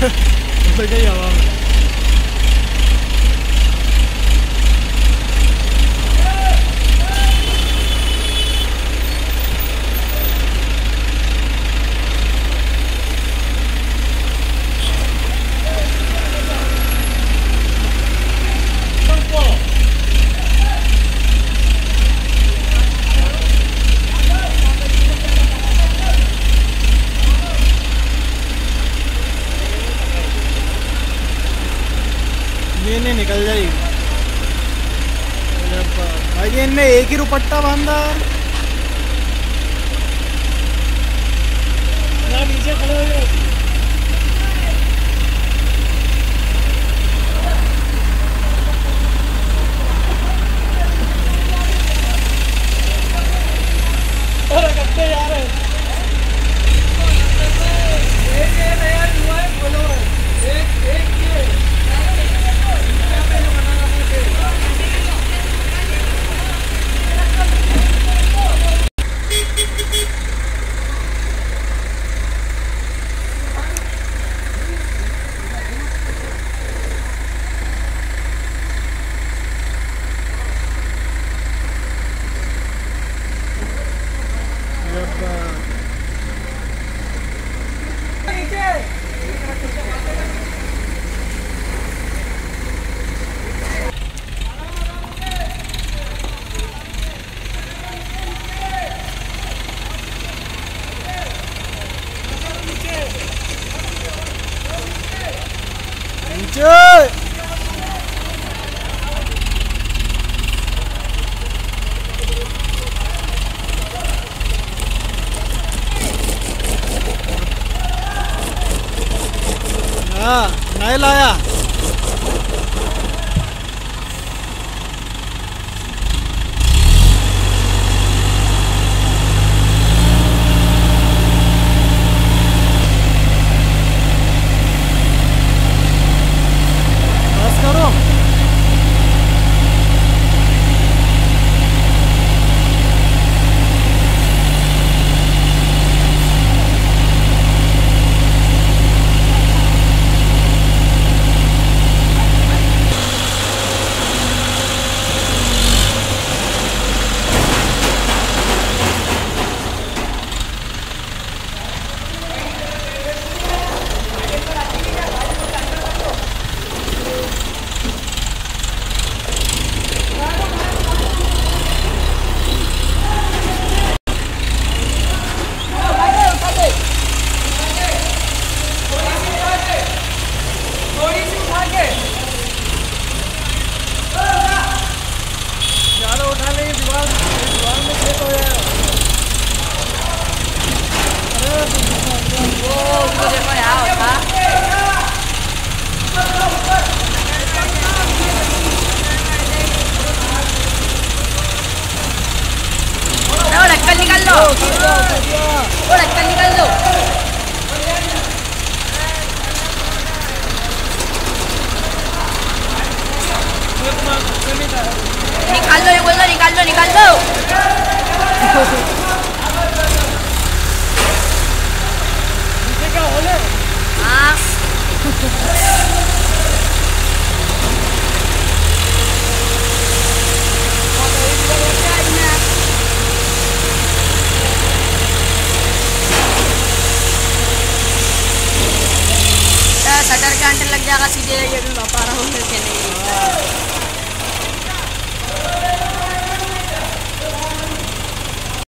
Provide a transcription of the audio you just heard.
哼，不会跟阎王。भाई इनने एक ही रुपट्टा बांधा नीचे खड़े हो नीचे हाँ नहीं लाया बस निकाल लो ये बोल दो निकाल लो निकाल। लो नीचे हाँ के अंटर लग जाएगा, सीधे ये भी बता रहा हूँ करके नहीं